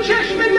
ucieszmy